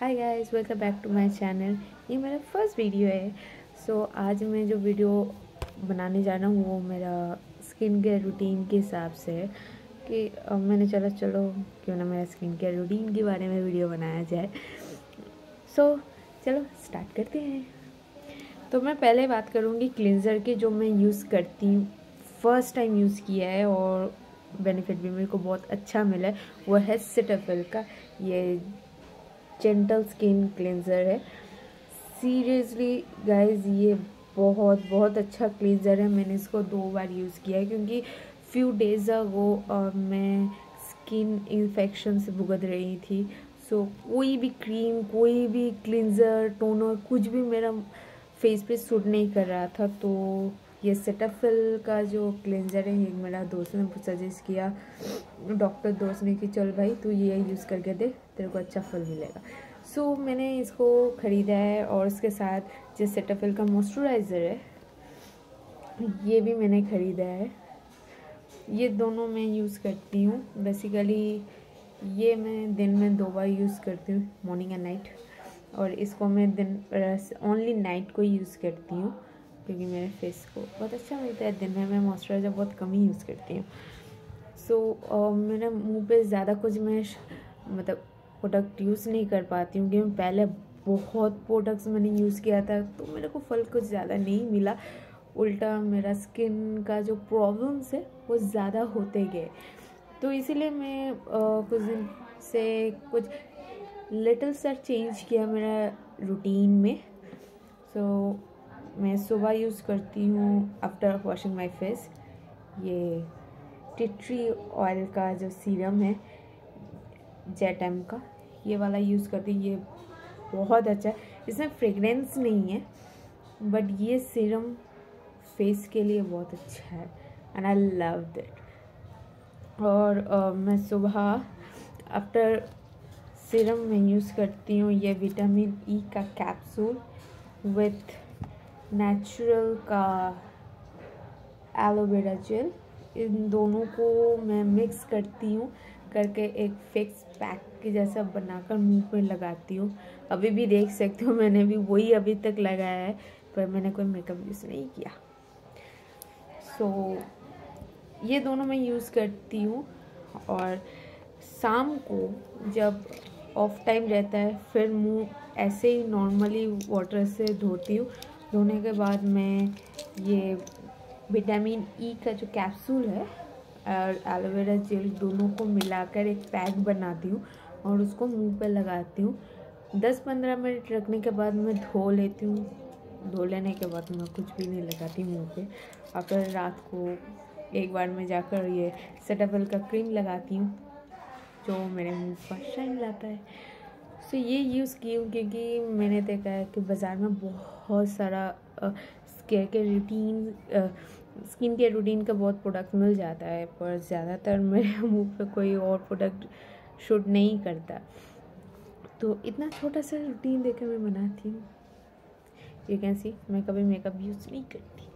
Hi guys welcome back to my channel ये मेरा first video है। सो so, आज मैं जो वीडियो बनाने जा रहा हूँ वो मेरा स्किन केयर रूटीन के हिसाब से है कि मैंने चला चलो क्यों ना मेरा स्किन केयर रूटीन के बारे में वीडियो बनाया जाए। सो so, चलो स्टार्ट करते हैं। तो मैं पहले बात करूँगी क्लिनज़र की जो मैं यूज़ करती फ़र्स्ट टाइम यूज़ किया है और बेनिफिट भी मेरे को बहुत अच्छा मिला है। वो है सिटाफिल का। ये जेंटल स्किन क्लेंज़र है। सीरियसली गाइज़ ये बहुत बहुत अच्छा क्लिनज़र है। मैंने इसको दो बार यूज़ किया है क्योंकि फ्यू डेज़ अगो मैं स्किन इन्फेक्शन से भुगत रही थी। सो so, कोई भी क्रीम कोई भी क्लिनज़र टोनर कुछ भी मेरा फेस पे सूट नहीं कर रहा था तो ये सेटाफिल का जो क्लेंजर है ये मेरा दोस्त ने सजेस्ट किया डॉक्टर दोस्त ने कि चल भाई तू ये यूज़ करके देख तेरे को अच्छा फल मिलेगा। सो so, मैंने इसको ख़रीदा है और इसके साथ जो सेटाफिल का मॉइस्चराइज़र है ये भी मैंने ख़रीदा है। ये दोनों मैं यूज़ करती हूँ। बेसिकली ये मैं दिन में दो बार यूज़ करती हूँ मॉर्निंग एंड नाइट और इसको मैं दिन ओनली नाइट को यूज़ करती हूँ। क्योंकि मेरे फेस को। बहुत अच्छा मिलता है दिन में मैं मॉइस्चराइज़र बहुत कम ही यूज़ करती हूँ। सो so, uh, मेरे मुँह पे ज़्यादा कुछ मैं मतलब प्रोडक्ट यूज़ नहीं कर पाती हूँ क्योंकि पहले बहुत प्रोडक्ट्स मैंने यूज़ किया था तो मेरे को फल कुछ ज़्यादा नहीं मिला। उल्टा मेरा स्किन का जो प्रॉब्लम्स है वो ज़्यादा होते गए। तो इसीलिए मैं uh, कुछ दिन से कुछ लिटिल सर चेंज किया मेरा रूटीन में। सो so, मैं सुबह यूज़ करती हूँ आफ्टर वॉशिंग माई फेस ये टिट्री ऑयल का जो सीरम है जेट एम का ये वाला यूज़ करती हूँ ये बहुत अच्छा है। इसमें फ्रेगरेंस नहीं है बट ये सीरम फेस के लिए बहुत अच्छा है एंड आई लव दैट और uh, मैं सुबह आफ्टर सीरम में यूज़ करती हूँ ये विटामिन ई e का कैप्सूल विथ नेचुरल का एलोवेरा जेल इन दोनों को मैं मिक्स करती हूँ करके एक फिक्स पैक के जैसा बनाकर मुँह पे लगाती हूँ। अभी भी देख सकते हो मैंने भी वही अभी तक लगाया है पर मैंने कोई मेकअप यूज़ नहीं किया। सो so, ये दोनों मैं यूज़ करती हूँ और शाम को जब ऑफ़ टाइम रहता है फिर मुँह ऐसे ही नॉर्मली वाटर से धोती हूँ धोने के बाद मैं ये विटामिन ई e का जो कैप्सूल है, और एलोवेरा जेल दोनों को मिलाकर एक पैक बनाती हूँ और उसको मुँह पे लगाती हूँ। दस पंद्रह मिनट रखने के बाद मैं धो लेती हूँ। धो लेने के बाद मैं कुछ भी नहीं लगाती मुँह पे। और फिर रात को एक बार मैं जाकर ये सेटाबल का क्रीम लगाती हूँ, जो मेरे मुँह पर शाइन लाता है। सो so, ये यूज़ की हूँ क्योंकि मैंने देखा है कि बाज़ार में बहुत सारा स्केयर के रूटीन स्किन केयर रूटीन का बहुत प्रोडक्ट मिल जाता है पर ज़्यादातर मेरे मुँह पे कोई और प्रोडक्ट शूट नहीं करता। तो इतना छोटा सा रूटीन देकर मैं बनाती हूँ यू कैन सी मैं कभी मेकअप यूज़ नहीं करती।